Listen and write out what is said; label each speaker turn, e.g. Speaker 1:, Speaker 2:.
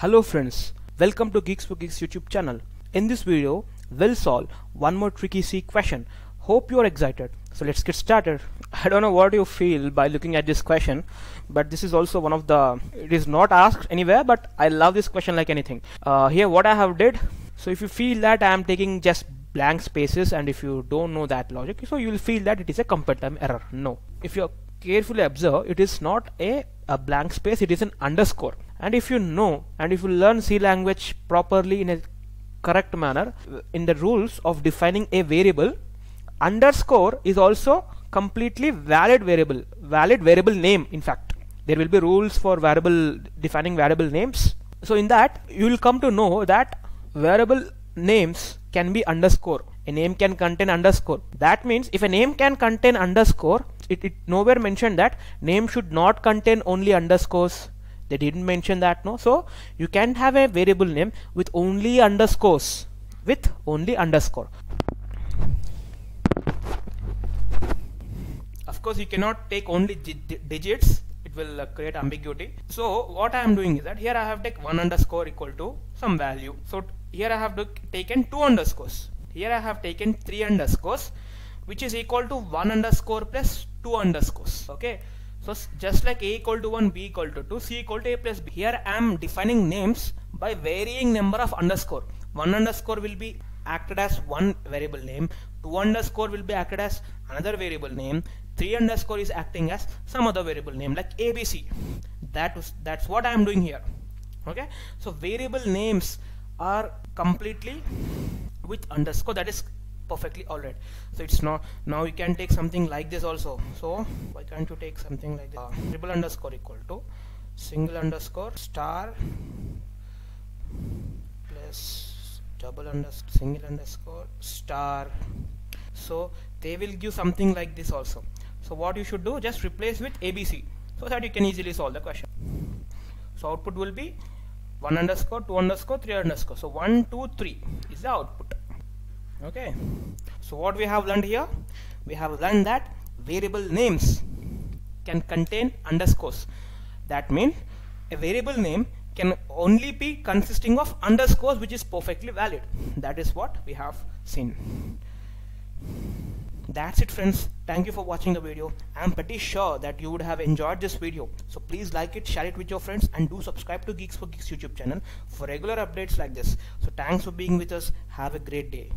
Speaker 1: Hello friends, welcome to GeeksforGeeks YouTube channel. In this video, we'll solve one more tricky C question. Hope you're excited. So let's get started. I don't know what you feel by looking at this question, but this is also one of the, it is not asked anywhere, but I love this question like anything. Uh, here what I have did, so if you feel that I am taking just blank spaces and if you don't know that logic, so you will feel that it is a compile error. No. If you carefully observe, it is not a, a blank space, it is an underscore and if you know and if you learn C language properly in a correct manner in the rules of defining a variable underscore is also completely valid variable valid variable name in fact. There will be rules for variable defining variable names. So in that you will come to know that variable names can be underscore. A name can contain underscore. That means if a name can contain underscore it, it nowhere mentioned that name should not contain only underscores they didn't mention that no? So you can have a variable name with only underscores. With only underscore. Of course you cannot take only digits. It will uh, create ambiguity. So what I am doing is that here I have take one underscore equal to some value. So here I have taken two underscores. Here I have taken three underscores which is equal to one underscore plus two underscores. Okay so just like a equal to 1, b equal to 2, c equal to a plus b. Here I am defining names by varying number of underscore. 1 underscore will be acted as one variable name, 2 underscore will be acted as another variable name, 3 underscore is acting as some other variable name like abc. That was, that's what I am doing here. Okay, so variable names are completely with underscore that is perfectly alright so it's not now you can take something like this also. So why can't you take something like this? Uh, triple underscore equal to single underscore star plus double underscore single underscore star. So they will give something like this also. So what you should do just replace with abc so that you can easily solve the question. So output will be 1 underscore 2 underscore 3 underscore. So 1 2 3 is the output okay. So what we have learned here? We have learned that variable names can contain underscores. That means a variable name can only be consisting of underscores which is perfectly valid. That is what we have seen that's it friends. Thank you for watching the video. I'm pretty sure that you would have enjoyed this video. So please like it share it with your friends and do subscribe to GeeksforGeeks youtube channel for regular updates like this. So thanks for being with us. Have a great day